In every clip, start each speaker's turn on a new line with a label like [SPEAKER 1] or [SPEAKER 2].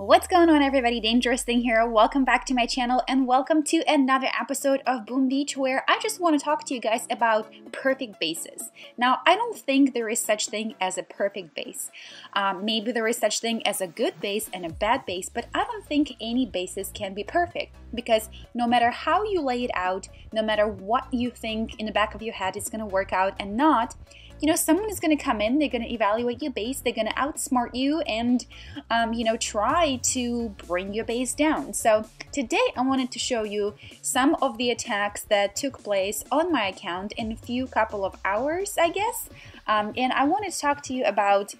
[SPEAKER 1] What's going on everybody? Dangerous Thing here. Welcome back to my channel and welcome to another episode of Boom Beach where I just want to talk to you guys about perfect bases. Now, I don't think there is such thing as a perfect base. Um, maybe there is such thing as a good base and a bad base, but I don't think any bases can be perfect because no matter how you lay it out, no matter what you think in the back of your head is going to work out and not, you know, someone is going to come in, they're going to evaluate your base, they're going to outsmart you and, um, you know, try to bring your base down. So today I wanted to show you some of the attacks that took place on my account in a few couple of hours, I guess. Um, and I wanted to talk to you about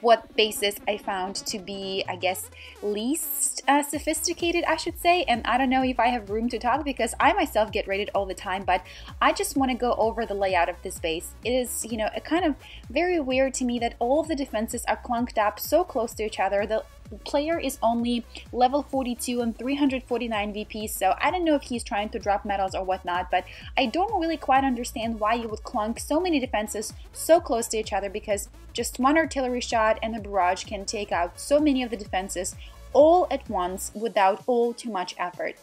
[SPEAKER 1] what bases I found to be, I guess, least uh, sophisticated, I should say. And I don't know if I have room to talk because I myself get rated all the time, but I just want to go over the layout of this base. It is, you know, a kind of very weird to me that all of the defenses are clunked up so close to each other. The player is only level 42 and 349 VP, so I don't know if he's trying to drop medals or whatnot, but I don't really quite understand why you would clunk so many defenses so close to each other because just one artillery shot and a barrage can take out so many of the defenses all at once without all too much effort.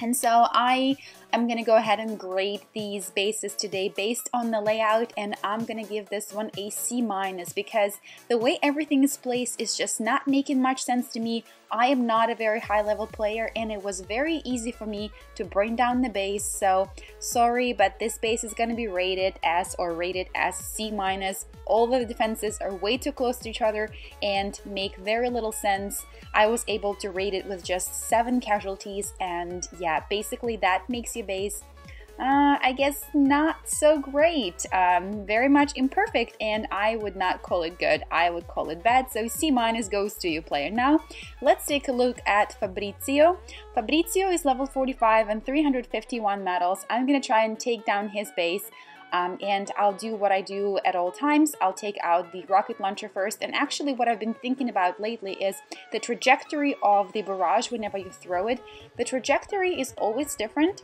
[SPEAKER 1] And so I am going to go ahead and grade these bases today based on the layout and I'm going to give this one a C minus because the way everything is placed is just not making much sense to me. I am not a very high level player and it was very easy for me to bring down the base so sorry but this base is going to be rated as or rated as C minus. All the defenses are way too close to each other and make very little sense. I was able to rate it with just 7 casualties and yeah basically that makes your base uh, I guess not so great. Um, very much imperfect, and I would not call it good. I would call it bad. So C minus goes to you, player. Now, let's take a look at Fabrizio. Fabrizio is level 45 and 351 medals. I'm gonna try and take down his base. Um, and I'll do what I do at all times. I'll take out the rocket launcher first. And actually, what I've been thinking about lately is the trajectory of the barrage whenever you throw it. The trajectory is always different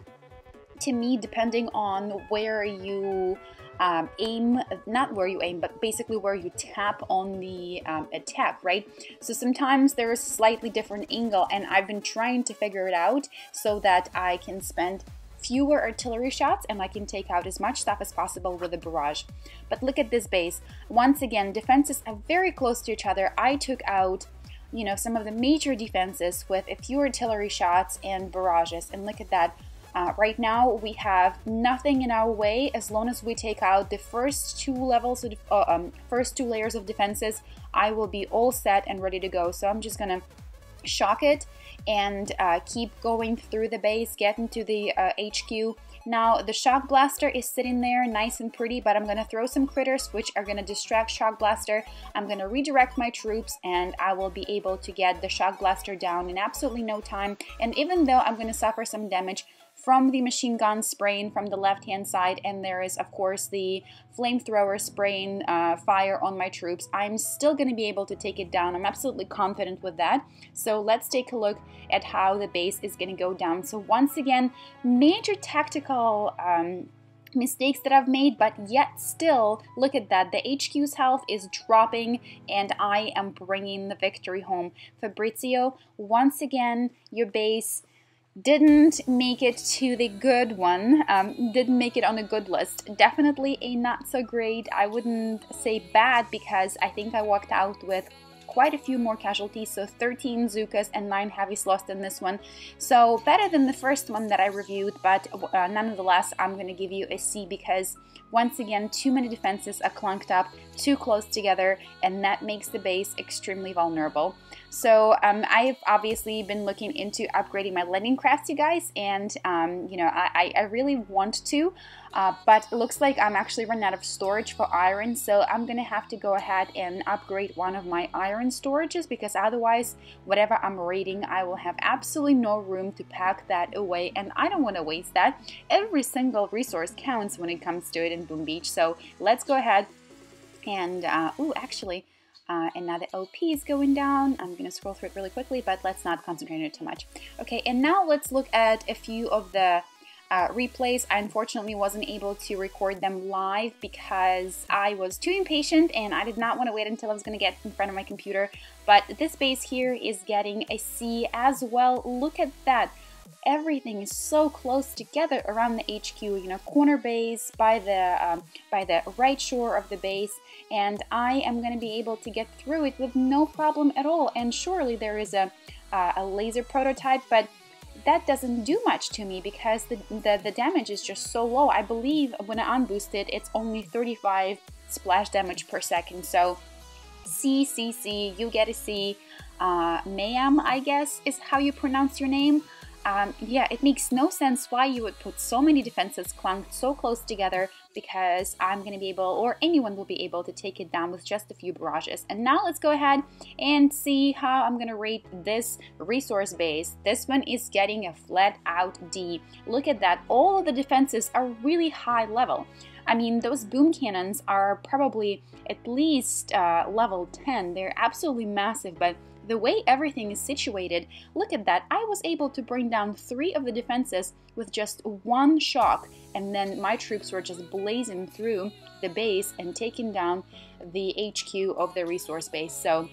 [SPEAKER 1] to me depending on where you um, aim, not where you aim, but basically where you tap on the um, attack, right? So sometimes there is slightly different angle and I've been trying to figure it out so that I can spend fewer artillery shots and I can take out as much stuff as possible with a barrage. But look at this base. Once again, defenses are very close to each other. I took out you know, some of the major defenses with a few artillery shots and barrages. And look at that. Uh, right now, we have nothing in our way as long as we take out the first two levels of uh, um, first two layers of defenses. I will be all set and ready to go. So I'm just gonna shock it and uh, keep going through the base, get into the HQ. Uh, now the Shock Blaster is sitting there nice and pretty, but I'm gonna throw some critters which are gonna distract Shock Blaster. I'm gonna redirect my troops and I will be able to get the Shock Blaster down in absolutely no time. And even though I'm gonna suffer some damage, from the machine gun spraying from the left hand side and there is of course the flamethrower spraying uh, fire on my troops I'm still to be able to take it down I'm absolutely confident with that so let's take a look at how the base is going to go down so once again major tactical um, mistakes that I've made, but yet still, look at that. The HQ's health is dropping and I am bringing the victory home. Fabrizio, once again, your base didn't make it to the good one, um, didn't make it on the good list. Definitely a not so great, I wouldn't say bad because I think I walked out with quite a few more casualties, so 13 Zookas and 9 Heavies lost in this one. So better than the first one that I reviewed, but uh, nonetheless, I'm going to give you a C because once again, too many defenses are clunked up, too close together, and that makes the base extremely vulnerable. So um, I've obviously been looking into upgrading my landing crafts, you guys, and um, you know I, I really want to, uh, but it looks like I'm actually running out of storage for iron, so I'm gonna have to go ahead and upgrade one of my iron storages because otherwise, whatever I'm raiding, I will have absolutely no room to pack that away, and I don't want to waste that. Every single resource counts when it comes to it in Boom Beach, so let's go ahead and, uh, ooh, actually, uh, and now the OP is going down. I'm to scroll through it really quickly, but let's not concentrate on it too much. Okay, and now let's look at a few of the uh, replays. I unfortunately wasn't able to record them live because I was too impatient and I did not want to wait until I was going to get in front of my computer. But this base here is getting a C as well. Look at that everything is so close together around the HQ, you know, corner base by the um, by the right shore of the base, and I am going to be able to get through it with no problem at all. And surely there is a uh, a laser prototype, but that doesn't do much to me because the, the, the damage is just so low. I believe when I unboost it, it's only 35 splash damage per second. So C, C, C, you get a C. Uh, Mayam, I guess, is how you pronounce your name. Um, yeah, it makes no sense why you would put so many defenses clunked so close together because I'm going to be able, or anyone will be able to take it down with just a few barrages. And now let's go ahead and see how I'm going to rate this resource base. This one is getting a flat out D. Look at that. All of the defenses are really high level. I mean, those boom cannons are probably at least uh, level 10. They're absolutely massive, but the way everything is situated, look at that, I was able to bring down three of the defenses with just one shock, and then my troops were just blazing through the base and taking down the HQ of the resource base. So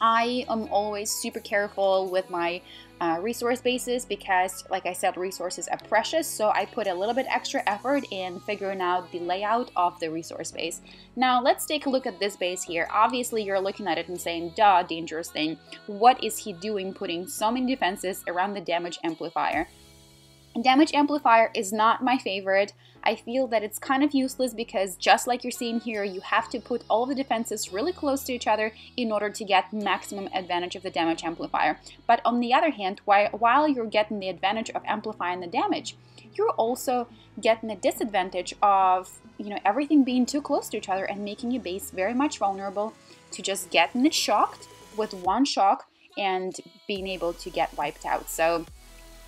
[SPEAKER 1] I am always super careful with my uh, resource bases because, like I said, resources are precious. So I put a little bit extra effort in figuring out the layout of the resource base. Now let's take a look at this base here. Obviously, you're looking at it and saying, duh, dangerous thing. What is he doing putting so many defenses around the damage amplifier? Damage amplifier is not my favorite. I feel that it's kind of useless because just like you're seeing here, you have to put all the defenses really close to each other in order to get maximum advantage of the damage amplifier. But on the other hand, while you're getting the advantage of amplifying the damage, you're also getting the disadvantage of you know everything being too close to each other and making your base very much vulnerable to just getting it shocked with one shock and being able to get wiped out. So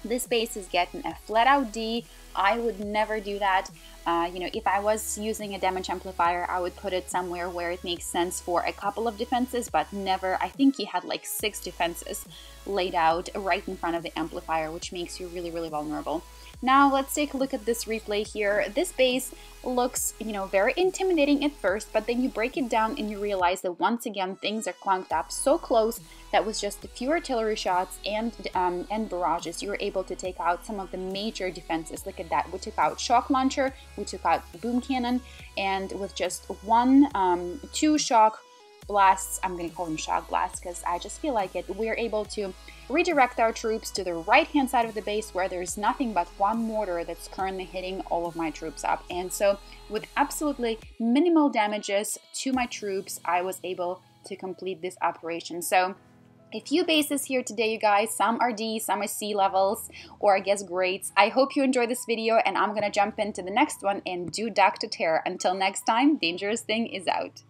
[SPEAKER 1] this base is getting a flat out D. I would never do that. Uh, you know, if I was using a damage amplifier, I would put it somewhere where it makes sense for a couple of defenses, but never, I think he had like six defenses laid out right in front of the amplifier, which makes you really, really vulnerable. Now let's take a look at this replay here. This base looks, you know, very intimidating at first, but then you break it down and you realize that once again things are clunked up so close that with just a few artillery shots and um, and barrages, you were able to take out some of the major defenses. Look at that. We took out shock launcher, we took out boom cannon, and with just one, um, two shock blasts, I'm to call them shock blasts because I just feel like it, we're able to redirect our troops to the right hand side of the base where there's nothing but one mortar that's currently hitting all of my troops up. And so with absolutely minimal damages to my troops, I was able to complete this operation. So a few bases here today, you guys. Some are D, some are C levels, or I guess grades. I hope you enjoyed this video, and I'm gonna jump into the next one and do Dr. Terror. Until next time, Dangerous Thing is out.